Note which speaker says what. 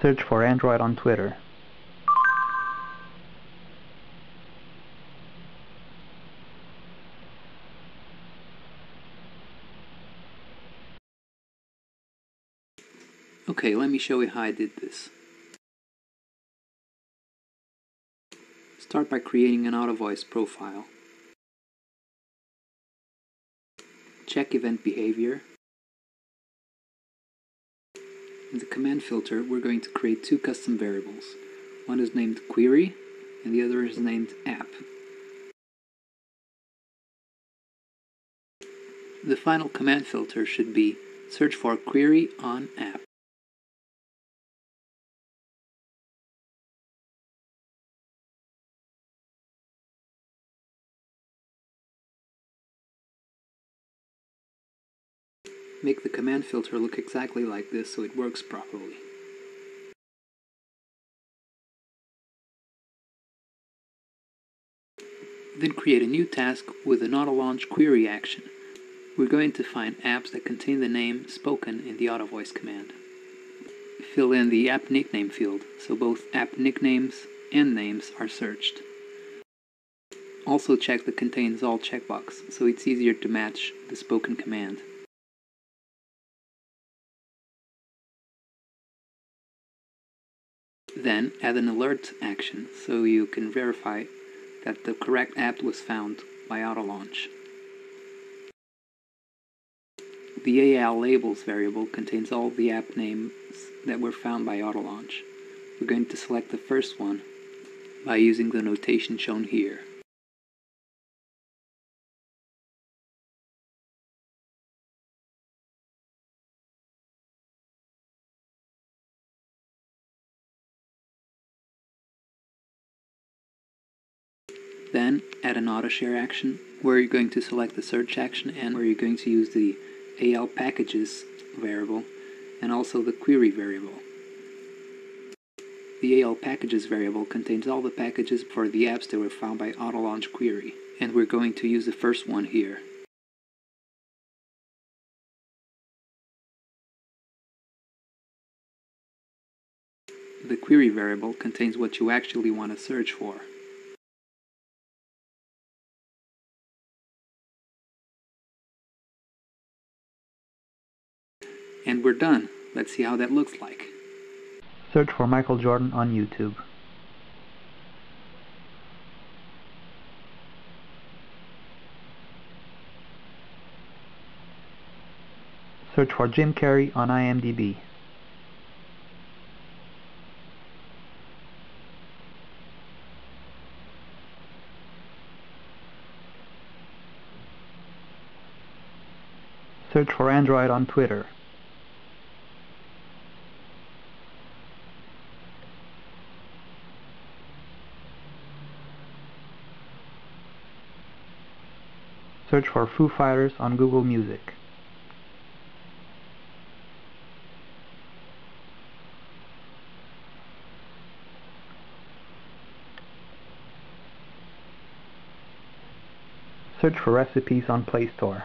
Speaker 1: Search for Android on Twitter.
Speaker 2: Okay, let me show you how I did this. Start by creating an AutoVoice profile. Check event behavior. In the command filter, we're going to create two custom variables. One is named query, and the other is named app. The final command filter should be search for query on app. Make the command filter look exactly like this so it works properly. Then create a new task with an AutoLaunch query action. We're going to find apps that contain the name spoken in the AutoVoice command. Fill in the app nickname field so both app nicknames and names are searched. Also check the contains all checkbox so it's easier to match the spoken command. Then add an alert action so you can verify that the correct app was found by AutoLaunch. The AL labels variable contains all the app names that were found by AutoLaunch. We're going to select the first one by using the notation shown here. Then add an AutoShare action where you're going to select the search action and where you're going to use the AL packages variable and also the query variable. The AL packages variable contains all the packages for the apps that were found by AutoLaunch query and we're going to use the first one here. The query variable contains what you actually want to search for. And we're done. Let's see how that looks like.
Speaker 1: Search for Michael Jordan on YouTube. Search for Jim Carrey on IMDb. Search for Android on Twitter. Search for Foo Fighters on Google Music. Search for recipes on Play Store.